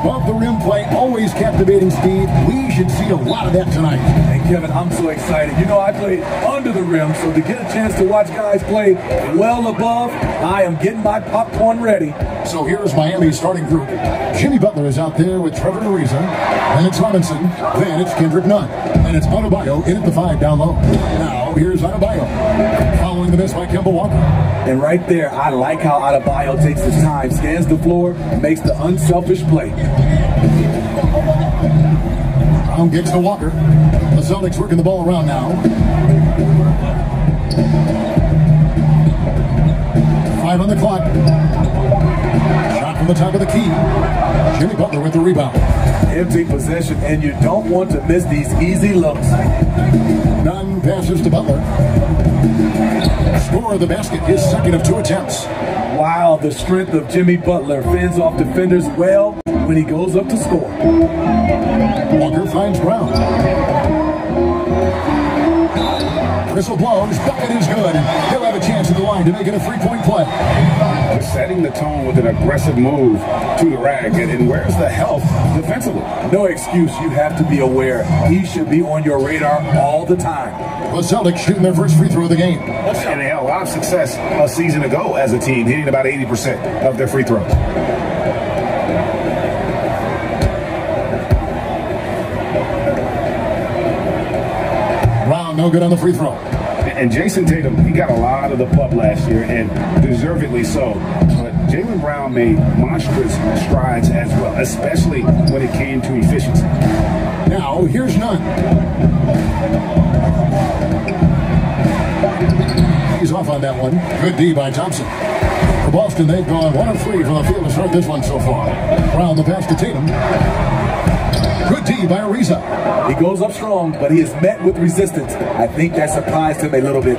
above the rim play, always captivating speed. We should see a lot of that tonight. And Kevin, I'm so excited. You know, I played under the rim, so to get a chance to watch guys play well above, I am getting my popcorn ready. So here's Miami's starting group. Jimmy Butler is out there with Trevor Ariza. Then it's Robinson. Then it's Kendrick Nunn. And it's Adebayo in at the five down low. Now here's Adebayo. Following the miss by Kemba Walker. And right there, I like how Adebayo takes his time, scans the floor, makes the unselfish play. Brown gets to Walker. The Celtics working the ball around now. Five on the clock. The top of the key. Jimmy Butler with the rebound. Empty possession, and you don't want to miss these easy looks. Nunn passes to Butler. Score of the basket, his second of two attempts. Wow, the strength of Jimmy Butler fends off defenders well when he goes up to score. Walker finds Brown. Whistle blows, bucket is good. He'll have a chance at the line to make it a three-point play. They're setting the tone with an aggressive move to the rack, and, and where's the health defensively? No excuse, you have to be aware. He should be on your radar all the time. The Celtics shooting their first free throw of the game. And they had a lot of success a season ago as a team, hitting about 80% of their free throws. Brown, no good on the free throw. And Jayson Tatum, he got a lot of the pub last year, and deservedly so. But Jaylen Brown made monstrous strides as well, especially when it came to efficiency. Now, here's Nunn. He's off on that one. Good D by Thompson. For Boston, they've gone one of three from the field to start this one so far. Brown the pass to Tatum. Good D by Ariza. He goes up strong, but he is met with resistance. I think that surprised him a little bit.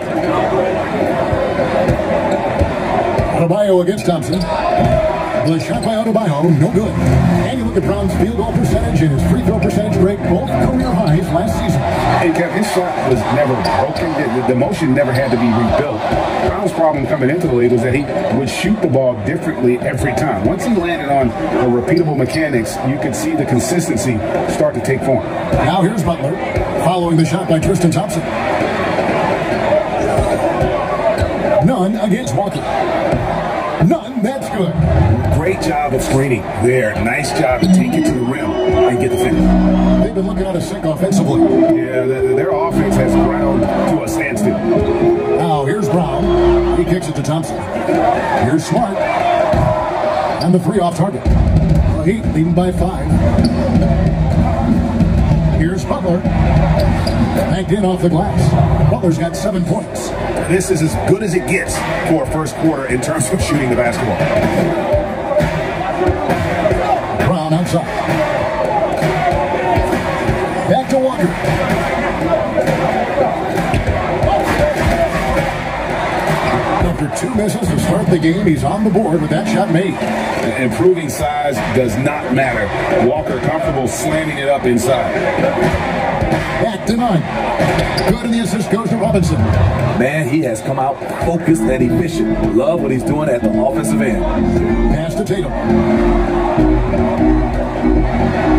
Adebayo against Thompson. The shot by Adebayo, no good. And you look at Brown's field goal percentage and his free throw percentage break, both career highs last season. And Kev, his shot was never broken. The, the motion never had to be rebuilt. Brown's problem coming into the league was that he would shoot the ball differently every time. Once he landed on a repeatable mechanics, you could see the consistency start to take form. Now here's Butler, following the shot by Tristan Thompson. Nunn against Walker. Nunn, that's good. Great job of screening there. Nice job to take it to the rim and get the finish. They've been looking at a sink offensively. Yeah, their, offense has ground to a standstill. Now here's Brown. He kicks it to Thompson. Here's Smart. And the three off target. The Heat leading by five. Here's Butler. Banked in off the glass. Butler's got seven points. This is as good as it gets for a first quarter in terms of shooting the basketball. Brown outside. Back to Walker. After two misses to start the game, he's on the board with that shot made. Improving size does not matter. Walker comfortable slamming it up inside. Back to nine. Good, and the assist goes to Robinson. Man, he has come out focused and efficient. Love what he's doing at the offensive end. Pass to Tatum.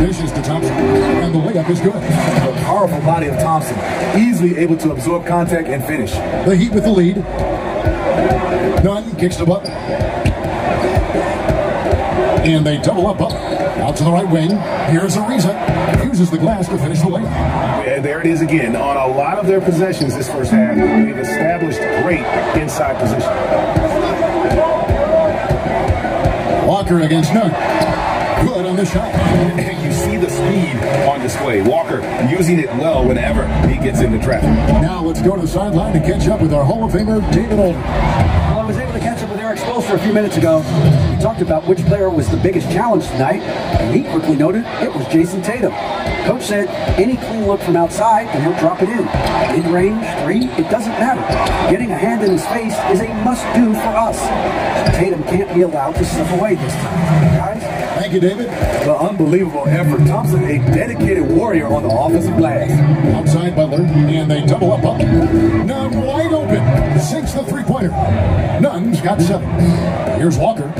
Dishes to Thompson. And the layup is good. The powerful body of Thompson, easily able to absorb contact and finish. The Heat with the lead. Nunn kicks the Butler. And they double up Butler. Out to the right wing. Here's Ariza. Uses the glass to finish the layup. And there it is again. On a lot of their possessions this first half, they've established great inside position. Walker against Nunn. Good on the shot. And you see the speed on display. Walker using it well whenever he gets into traffic. Now let's go to the sideline to catch up with our Hall of Famer, David Older. Well, I was able to catch up with Erik Spoelstra a few minutes ago. We talked about which player was the biggest challenge tonight, and he quickly noted it was Jayson Tatum. Coach said any clean look from outside, and he'll drop it in. Mid-range, three, it doesn't matter. Getting a hand in his face is a must-do for us. Tatum can't be allowed to slip away this time. Guys, Thank you, David. The unbelievable effort. Thompson, a dedicated warrior on the offensive glass. Outside got seven. Here's Walker.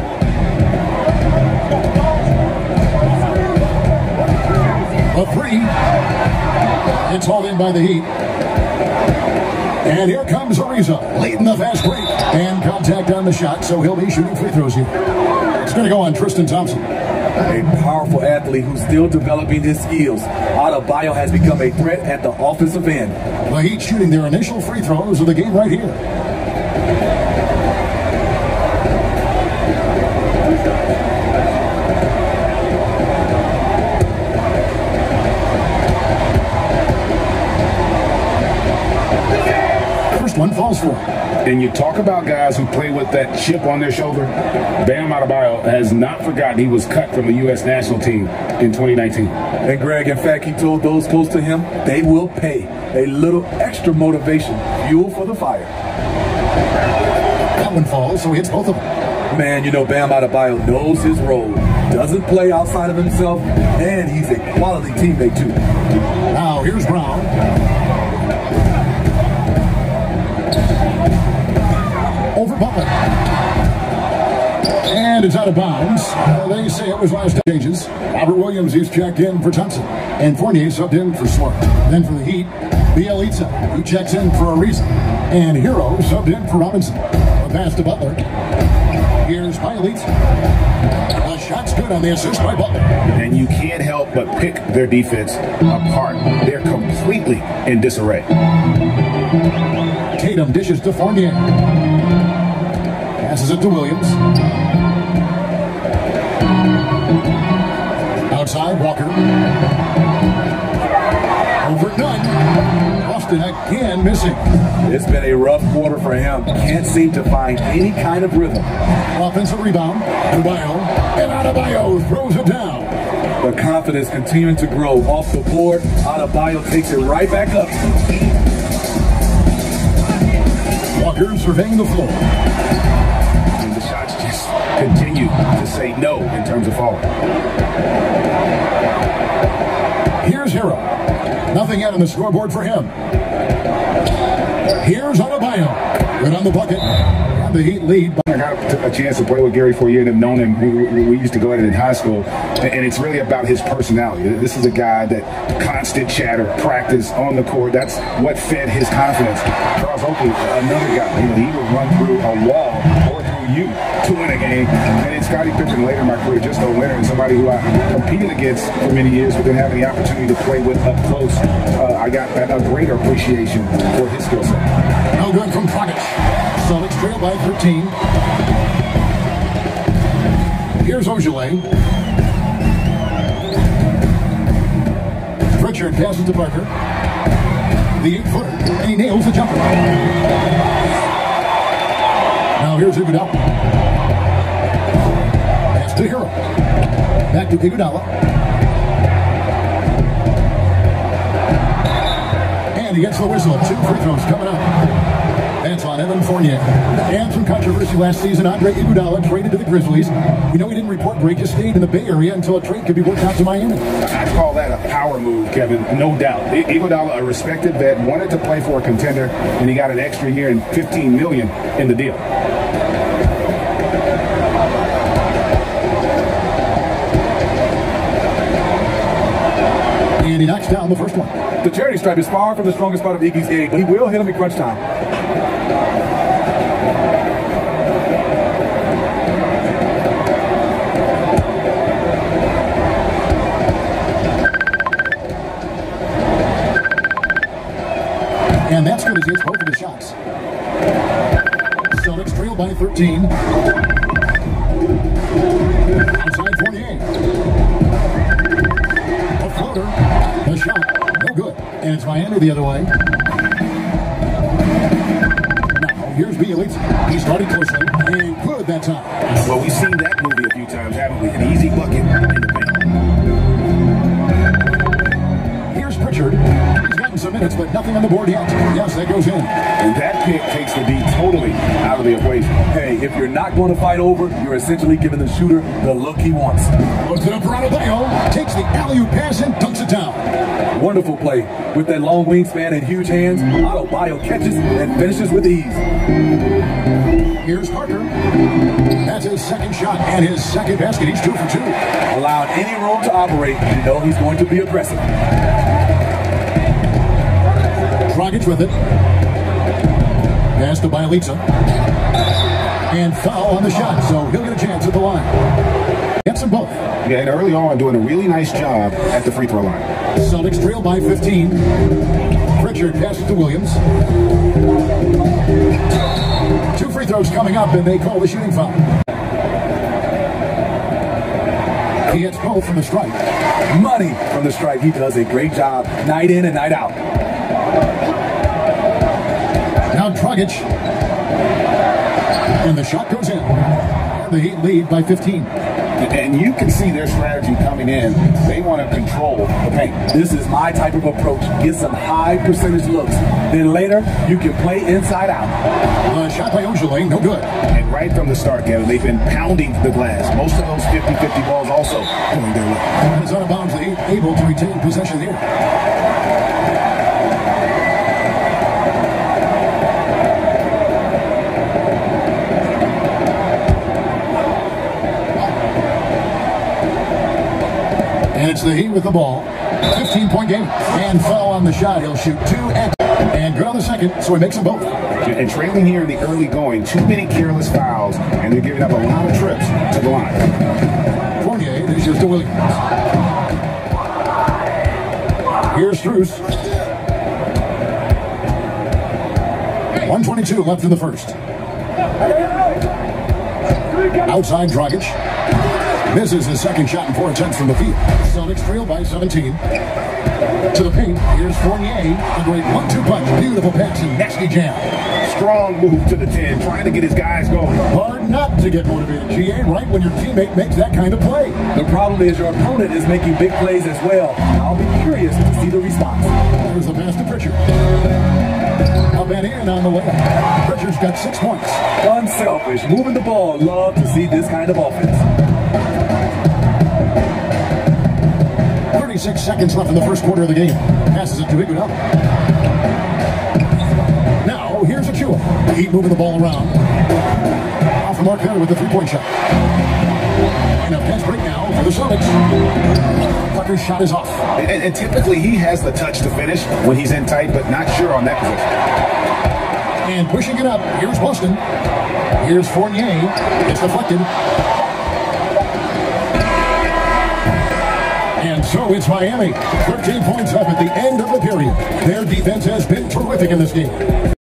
A three. It's hauled in by the Heat. And here comes Ariza, leading the fast break. And contact on the shot, so he'll be shooting free throws here. It's going to go on Tristan Thompson. A powerful athlete who's still developing his skills. Adebayo has become a threat at the offensive end. The Heat shooting their initial free throws of the game right here. One falls for. And you talk about guys who play with that chip on their shoulder. Bam Adebayo has not forgotten he was cut from the U.S. national team in 2019. And Greg, in fact, he told those close to him they will pay a little extra motivation, fuel for the fire. That one falls, so he hits both of them. Man, you know, Bam Adebayo knows his role, doesn't play outside of himself, and he's a quality teammate, too. Now here's Brown. Over Butler. And it's out of bounds. They say it was last stages. Robert Williams, he's checked in for Thompson. And Fournier subbed in for Smart. Then for the Heat, Bjelica. He checks in for Ariza. And Herro subbed in for Robinson. A pass to Butler. Here's Bjelica. The shot's good on the assist by Butler. And you can't help but pick their defense apart. They're completely in disarray. Tatum dishes to Fournier. Passes it to Williams. Outside, Walker. Over Nunn. Austin again missing. It's been a rough quarter for him. Can't seem to find any kind of rhythm. Offensive rebound. Adebayo. And Adebayo throws it down. The confidence continuing to grow off the board. Adebayo takes it right back up. Walker surveying the floor. And the shots just continue to say no in terms of falling. Here's Herro. Nothing yet on the scoreboard for him. Here's Adebayo. Good on the bucket. The Heat lead. I got a chance to play with Gary for a year and have known him. We, we used to go at it in high school, and it's really about his personality. This is a guy that constant chatter, practice on the court. That's what fed his confidence. Charles Oakley, another guy, he would run through a wall you to win a game. And then Scottie Pippen later in my career, just a winner and somebody who I competed against for many years, but then having the opportunity to play with up close, uh, I got a, greater appreciation for his skill set. No good from Dragic. Celtics trail by 13. Here's Ojeleye. Pritchard passes to Parker. The eight footer, and he nails the jumper. Now here's Iguodala. Pass to Herro. Back to Iguodala. And he gets the whistle. Two free throws coming up. That's on Evan Fournier. And some controversy last season, Andre Iguodala traded to the Grizzlies. We know he didn't report break. He stayed in the Bay Area until a trade could be worked out to Miami. I call that a power move, Kevin, no doubt. Iguodala, a respected vet, wanted to play for a contender, and he got an extra year and 15 million in the deal. And he knocks down the first one. The charity stripe is far from the strongest part of Iggy's game, but he will hit him in crunch time. And that's good as hits both of the shots. Celtics trail by 13. Outside 48. A floater. A shot. No good. And it's Miami the other way. Now, here's Bjelica. He started closely. And good that time. Well, we've seen that movie a few times, haven't we? An easy bucket minutes, but nothing on the board yet. Yes, that goes in. And that pick takes the D totally out of the equation. Hey, if you're not going to fight over, you're essentially giving the shooter the look he wants. It up for Adebayo. Takes the alley-oop pass and dunks it down. Wonderful play. With that long wingspan and huge hands, Adebayo catches and finishes with ease. Here's Parker. That's his second shot and his second basket. He's two for two. Allowed any room to operate, you know he's going to be aggressive. Dragic with it. Pass to Bjelica. And foul on the shot, so he'll get a chance at the line. Gets them both. Yeah, and early on, doing a really nice job at the free throw line. Celtics trail by 15. Pritchard passes to Williams. Two free throws coming up, and they call the shooting foul. He hits both from the strike. Money from the strike. He does a great job night in and night out. Now Dragic. And the shot goes in. The Heat lead by 15. And you can see their strategy coming in. They want to control the paint. This is my type of approach. Get some high percentage looks. Then later, you can play inside out. The shot by Ojeleye, no good. And right from the start, Kevin, they've been pounding the glass. Most of those 50-50 balls also going their way. And it's out of bounds. The able to retain possession here. It's the Heat with the ball. 15 point game. And foul on the shot. He'll shoot two and, and good on the second, so he makes them both. And trailing here in the early going, too many careless fouls, and they're giving up a lot of trips to the line. Fournier dishes to Williams. Here's Strus. 122 left in the first. Outside Dragic. Misses his second shot in four attempts from the field. Celtics trail by 17. To the paint. Here's Fournier. A great one-two punch. Beautiful pass and nasty jam. Strong move to the 10, trying to get his guys going. Hard not to get motivated, GA, right when your teammate makes that kind of play. The problem is your opponent is making big plays as well. I'll be curious to see the response. There's the pass to Pritchard. Up and in on the way. Pritchard's got six points. Unselfish, moving the ball. Love to see this kind of offense. 36 seconds left in the first quarter of the game. Passes it to Iguodala. Now, here's Achiuwa. The Heat moving the ball around. Off the mark there with the three-point shot. And a pass break now for the Celtics. Tucker's shot is off. And, and typically he has the touch to finish when he's in tight, but not sure on that position. And pushing it up, here's Boston. Here's Fournier. It's deflected. So it's Miami. 13 points up at the end of the period. Their defense has been terrific in this game.